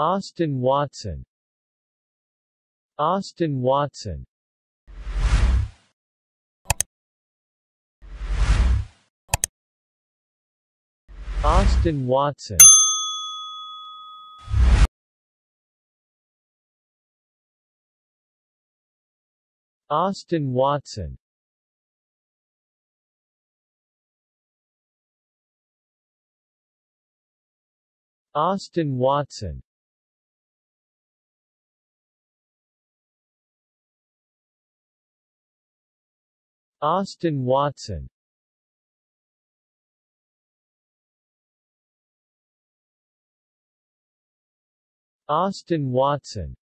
Austin Watson. Austin Watson. Austin Watson. Austin Watson. Austin Watson Austin Watson. Austin Watson